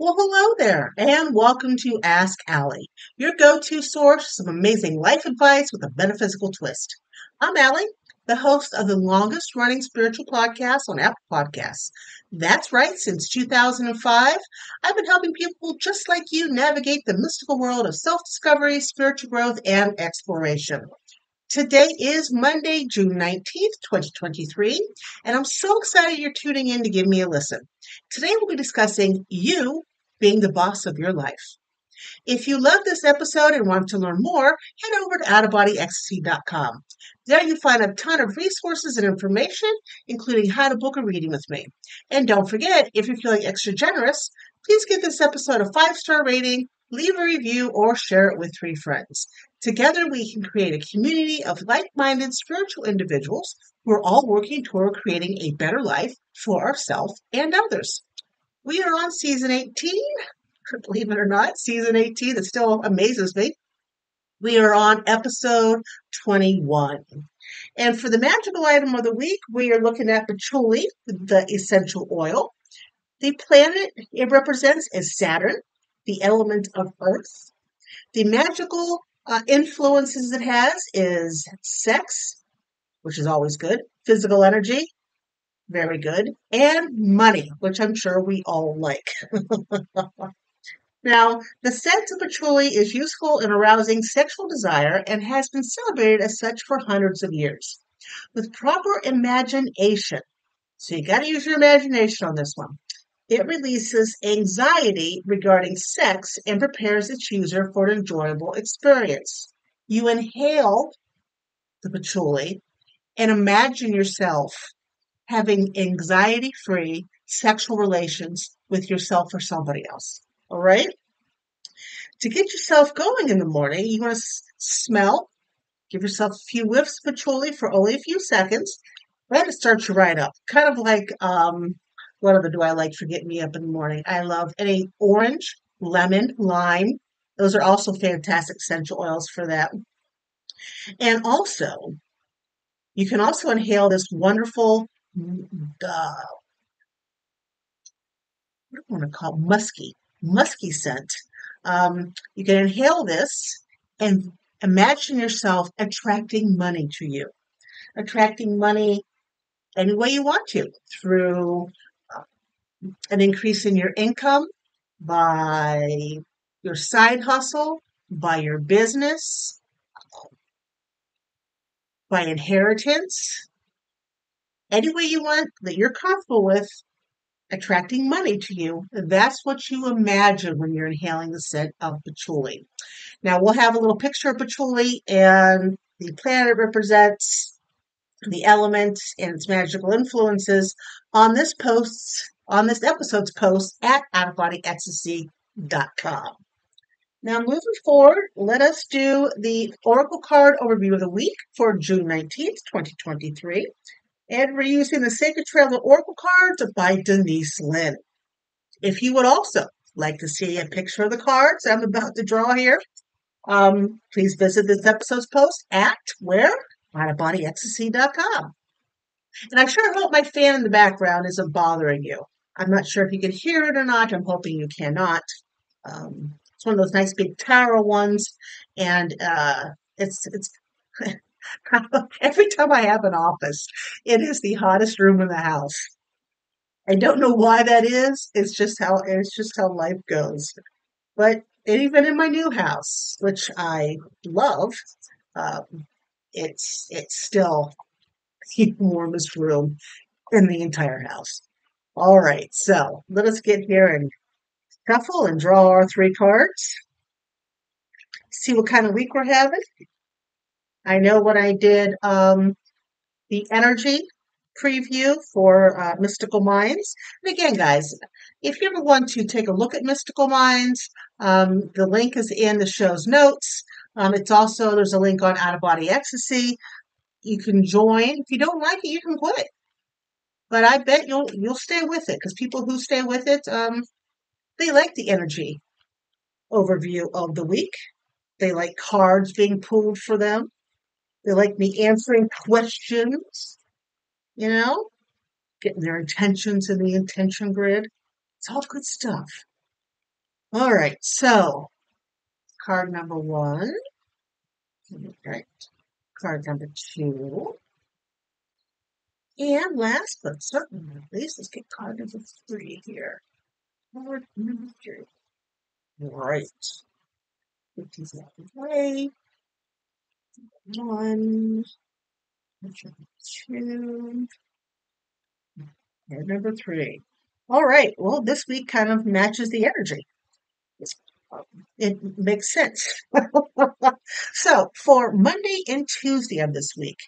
Well, hello there, and welcome to Ask Allie, your go to source for some amazing life advice with a metaphysical twist. I'm Allie, the host of the longest running spiritual podcast on Apple Podcasts. That's right, since 2005, I've been helping people just like you navigate the mystical world of self discovery, spiritual growth, and exploration. Today is Monday, June 19th, 2023, and I'm so excited you're tuning in to give me a listen. Today we'll be discussing you being the boss of your life. If you love this episode and want to learn more, head over to outofbodyecstasy.com. There you'll find a ton of resources and information, including how to book a reading with me. And don't forget, if you're feeling extra generous, please give this episode a five star rating, leave a review, or share it with three friends. Together, we can create a community of like minded spiritual individuals who are all working toward creating a better life for ourselves and others. We are on season 18. Believe it or not, season 18. It still amazes me. We are on episode 21. And for the magical item of the week, we are looking at patchouli, the essential oil. The planet it represents is Saturn, the element of Earth. The magical uh, influences it has is sex, which is always good, physical energy, very good, and money, which I'm sure we all like. now, the scent of patchouli is useful in arousing sexual desire and has been celebrated as such for hundreds of years. With proper imagination, so you got to use your imagination on this one. It releases anxiety regarding sex and prepares its user for an enjoyable experience. You inhale the patchouli and imagine yourself having anxiety free sexual relations with yourself or somebody else. All right? To get yourself going in the morning, you want to s- smell, give yourself a few whiffs of patchouli for only a few seconds. That starts you right up. Kind of like um, what other do I like for getting me up in the morning? I love any orange, lemon, lime. Those are also fantastic essential oils for that. And also, you can also inhale this wonderful, uh, what do I want to call it? musky, musky scent. Um, you can inhale this and imagine yourself attracting money to you, attracting money any way you want to through an increase in your income, by your side hustle, by your business, by inheritance, any way you want that you're comfortable with attracting money to you. That's what you imagine when you're inhaling the scent of patchouli. Now we'll have a little picture of patchouli and the planet represents the elements and its magical influences on this post on this episode's post at outofbodyecstasy.com. Now, moving forward, let us do the Oracle card overview of the week for June 19th, 2023. And we're using the Sacred Traveler Oracle cards by Denise Linn. If you would also like to see a picture of the cards I'm about to draw here, um, please visit this episode's post at where? outofbodyecstasy.com. And I sure hope my fan in the background isn't bothering you. I'm not sure if you can hear it or not. I'm hoping you cannot. Um, it's one of those nice big tower ones, and uh, it's it's every time I have an office, it is the hottest room in the house. I don't know why that is. It's just how it's just how life goes. But even in my new house, which I love, um, it's it's still the warmest room in the entire house. All right, so let us get here and shuffle and draw our three cards. See what kind of week we're having. I know when I did um, the energy preview for uh, Mystical Minds. And again, guys, if you ever want to take a look at Mystical Minds, um, the link is in the show's notes. Um, it's also there's a link on Out of Body Ecstasy. You can join. If you don't like it, you can quit but I bet you'll you'll stay with it because people who stay with it, um, they like the energy overview of the week. They like cards being pulled for them. They like me answering questions. You know, getting their intentions in the intention grid. It's all good stuff. All right, so card number one. All right, Card number two. And last but certainly not least, let's get card number three here. Card number three. Right. Put these out of the way. One. Two. And number three. All right. Well, this week kind of matches the energy. It makes sense. so for Monday and Tuesday of this week,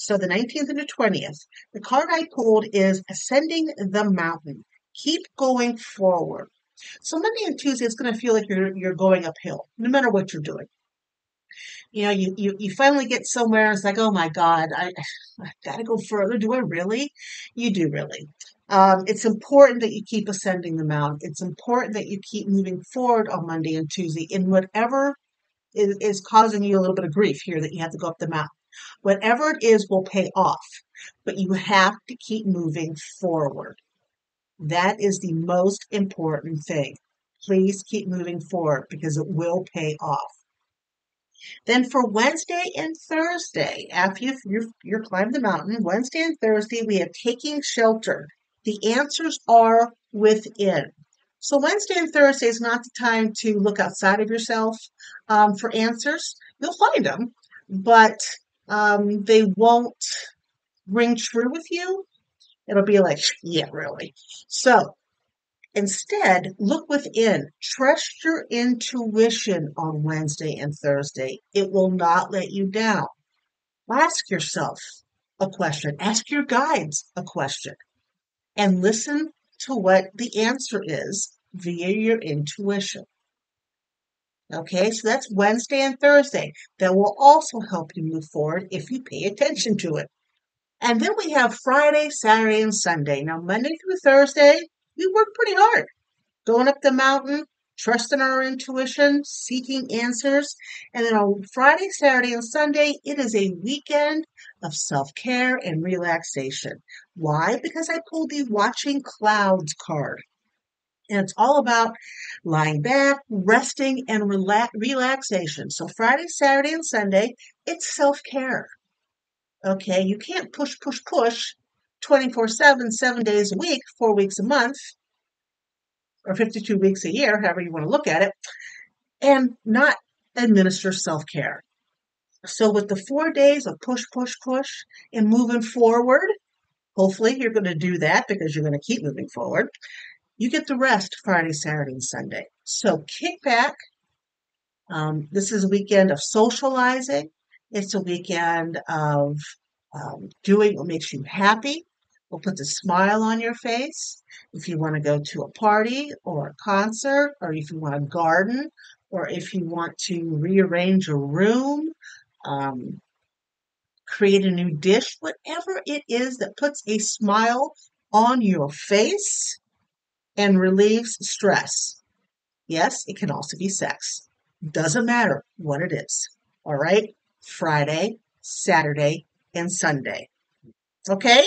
so the 19th and the 20th, the card I pulled is Ascending the Mountain. Keep going forward. So Monday and Tuesday, it's going to feel like you're you're going uphill, no matter what you're doing. You know, you you, you finally get somewhere. It's like, oh my God, I I got to go further. Do I really? You do really. Um, it's important that you keep ascending the mountain. It's important that you keep moving forward on Monday and Tuesday in whatever is, is causing you a little bit of grief here that you have to go up the mountain. Whatever it is will pay off, but you have to keep moving forward. That is the most important thing. Please keep moving forward because it will pay off. Then for Wednesday and Thursday, after you've, you've, you're climbed the mountain, Wednesday and Thursday, we have taking shelter. The answers are within. So Wednesday and Thursday is not the time to look outside of yourself um, for answers. You'll find them, but um, they won't ring true with you. It'll be like, yeah, really. So instead, look within. Trust your intuition on Wednesday and Thursday. It will not let you down. Ask yourself a question. Ask your guides a question and listen to what the answer is via your intuition. Okay, so that's Wednesday and Thursday. That will also help you move forward if you pay attention to it. And then we have Friday, Saturday, and Sunday. Now, Monday through Thursday, we work pretty hard. Going up the mountain, trusting our intuition, seeking answers. And then on Friday, Saturday, and Sunday, it is a weekend of self care and relaxation. Why? Because I pulled the Watching Clouds card. And it's all about lying back, resting, and relax- relaxation. So Friday, Saturday, and Sunday, it's self care. Okay, you can't push, push, push 24 7, seven days a week, four weeks a month or 52 weeks a year, however you want to look at it, and not administer self care. So, with the four days of push, push, push and moving forward, hopefully you're going to do that because you're going to keep moving forward. You get the rest Friday, Saturday, and Sunday. So, kick back. Um, this is a weekend of socializing. It's a weekend of um, doing what makes you happy what puts a smile on your face. If you want to go to a party or a concert, or if you want to garden, or if you want to rearrange a room, um, create a new dish, whatever it is that puts a smile on your face and relieves stress. Yes, it can also be sex. Doesn't matter what it is. All right? Friday, Saturday, and Sunday. Okay?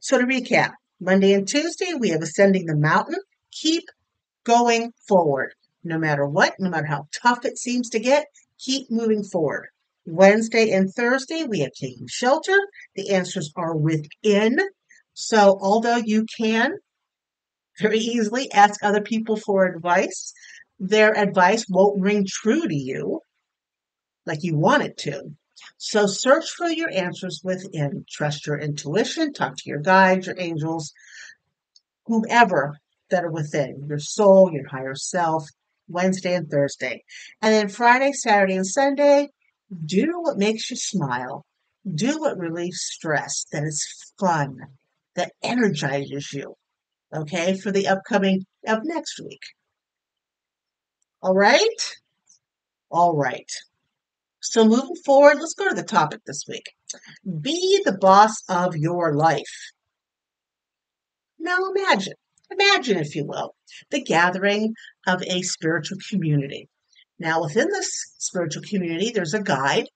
So to recap, Monday and Tuesday, we have ascending the mountain. Keep going forward. No matter what, no matter how tough it seems to get, keep moving forward. Wednesday and Thursday, we have taken shelter. The answers are within. So although you can very easily ask other people for advice, their advice won't ring true to you like you want it to. So search for your answers within. Trust your intuition, talk to your guides, your angels, whomever that are within your soul, your higher self, Wednesday and Thursday. And then Friday, Saturday, and Sunday, do what makes you smile. Do what relieves stress, that is fun, that energizes you. Okay, for the upcoming of next week. All right? All right. So moving forward, let's go to the topic this week. Be the boss of your life. Now imagine, imagine if you will, the gathering of a spiritual community. Now within this spiritual community, there's a guide,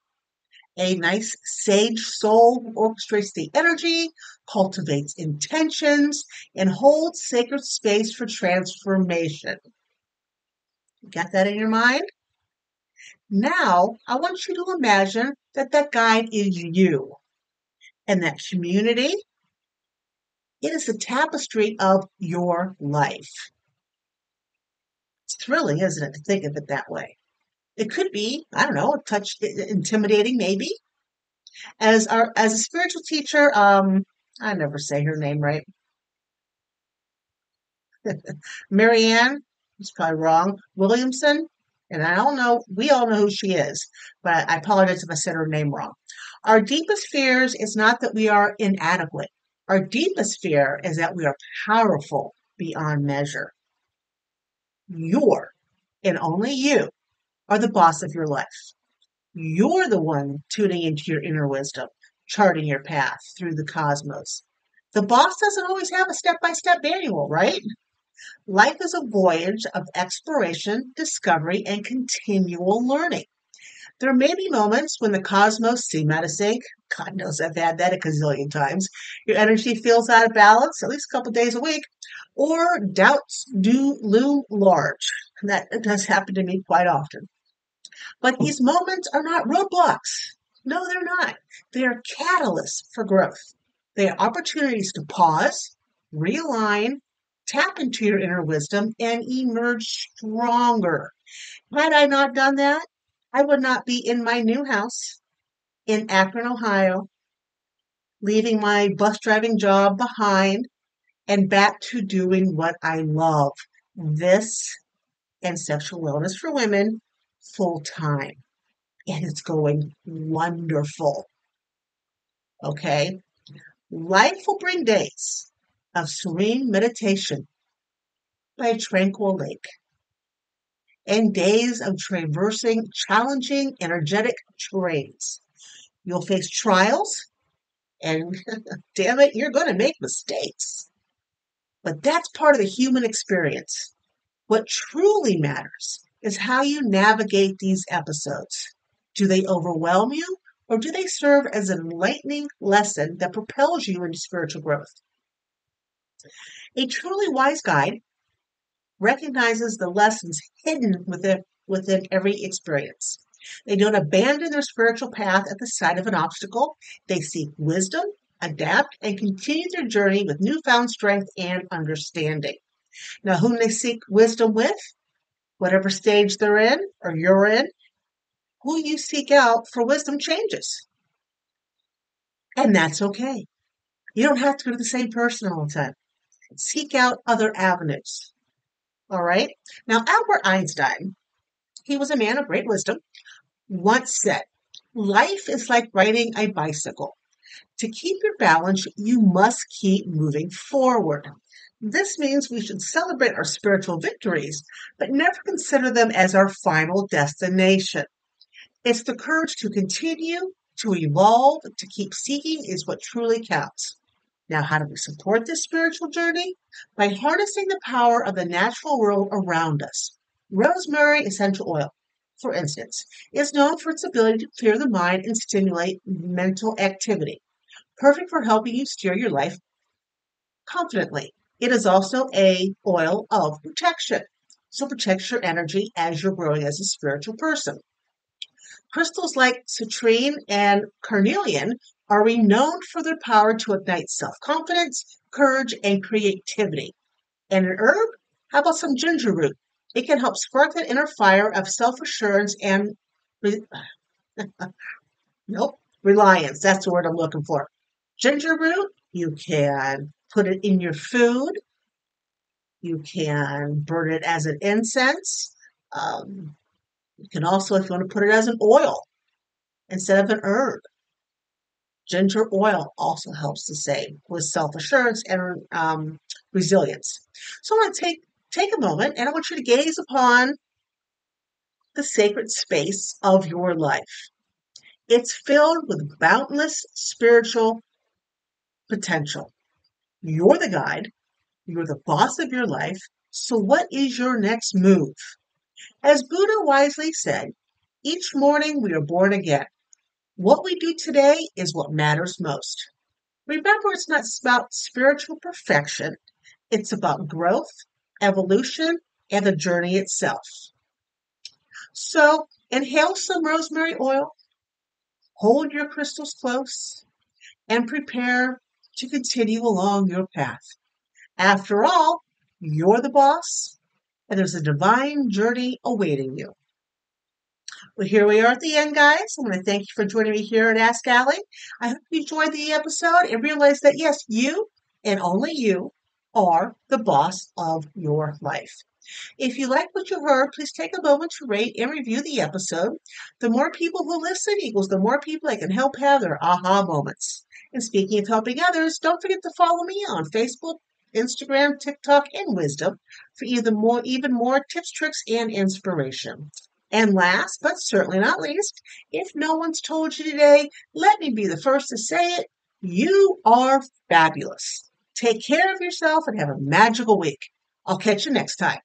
a nice sage soul who orchestrates the energy, cultivates intentions, and holds sacred space for transformation. Got that in your mind? Now, I want you to imagine that that guide is you. And that community, it is the tapestry of your life. It's thrilling, isn't it, to think of it that way? It could be, I don't know, a touch intimidating, maybe. As our as a spiritual teacher, um, I never say her name right. Marianne, it's probably wrong. Williamson, and I don't know, we all know who she is, but I apologize if I said her name wrong. Our deepest fears is not that we are inadequate. Our deepest fear is that we are powerful beyond measure. You're, and only you, are the boss of your life. You're the one tuning into your inner wisdom, charting your path through the cosmos. The boss doesn't always have a step by step manual, right? Life is a voyage of exploration, discovery, and continual learning. There may be moments when the cosmos seem out of sync. God knows I've had that a gazillion times. Your energy feels out of balance at least a couple days a week, or doubts do loom large. That does happen to me quite often. But these moments are not roadblocks. No, they're not. They are catalysts for growth. They are opportunities to pause, realign, tap into your inner wisdom, and emerge stronger. Had I not done that, I would not be in my new house in Akron, Ohio, leaving my bus driving job behind and back to doing what I love this and sexual wellness for women full time. And it's going wonderful. Okay. Life will bring days of serene meditation by a tranquil lake, and days of traversing challenging, energetic terrains. You'll face trials, and damn it, you're going to make mistakes. But that's part of the human experience. What truly matters is how you navigate these episodes. Do they overwhelm you, or do they serve as an enlightening lesson that propels you into spiritual growth? A truly wise guide recognizes the lessons hidden within, within every experience. They don't abandon their spiritual path at the sight of an obstacle. They seek wisdom, adapt, and continue their journey with newfound strength and understanding. Now, whom they seek wisdom with, whatever stage they're in or you're in, who you seek out for wisdom changes. And that's okay. You don't have to go to the same person all the time seek out other avenues. All right. Now, Albert Einstein, he was a man of great wisdom, once said, Life is like riding a bicycle. To keep your balance, you must keep moving forward. This means we should celebrate our spiritual victories, but never consider them as our final destination. It's the courage to continue, to evolve, to keep seeking is what truly counts. Now, how do we support this spiritual journey? By harnessing the power of the natural world around us. Rosemary essential oil, for instance, is known for its ability to clear the mind and stimulate mental activity, perfect for helping you steer your life confidently. It is also a oil of protection, so protects your energy as you're growing as a spiritual person. Crystals like citrine and carnelian are renowned for their power to ignite self confidence, courage, and creativity. And an herb? How about some ginger root? It can help spark that inner fire of self assurance and re- nope, reliance. That's the word I'm looking for. Ginger root, you can put it in your food. You can burn it as an incense. Um, you can also, if you want to put it as an oil instead of an herb. Ginger oil also helps the same with self-assurance and um, resilience. So I want to take take a moment and I want you to gaze upon the sacred space of your life. It's filled with boundless spiritual potential. You're the guide, you're the boss of your life. So, what is your next move? As Buddha wisely said, each morning we are born again. What we do today is what matters most. Remember, it's not about spiritual perfection, it's about growth, evolution, and the journey itself. So inhale some rosemary oil, hold your crystals close, and prepare to continue along your path. After all, you're the boss, and there's a divine journey awaiting you. Well, here we are at the end, guys. I want to thank you for joining me here at Ask Allie. I hope you enjoyed the episode and realized that, yes, you and only you are the boss of your life. If you like what you heard, please take a moment to rate and review the episode. The more people who listen equals the more people I can help have their aha moments. And speaking of helping others, don't forget to follow me on Facebook, Instagram, TikTok, and Wisdom for even more, even more tips, tricks, and inspiration. And last, but certainly not least, if no one's told you today, let me be the first to say it. You are fabulous. Take care of yourself and have a magical week. I'll catch you next time.